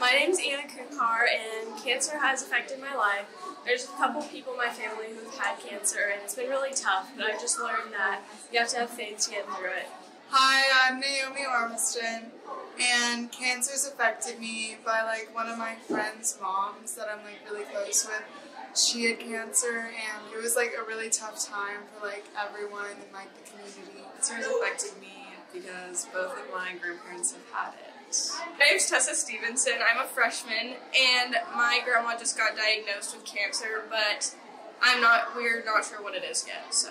My name is Anna Kunkar, and cancer has affected my life. There's a couple people in my family who've had cancer, and it's been really tough, but I've just learned that you have to have faith to get through it. Hi, I'm Naomi Armiston, and cancer's affected me by like one of my friend's moms that I'm like really close with. She had cancer, and it was like a really tough time for like everyone in like the community. Cancer has affected me because both of my grandparents have had it. My name's Tessa Stevenson. I'm a freshman, and my grandma just got diagnosed with cancer, but I'm not. We're not sure what it is yet. So.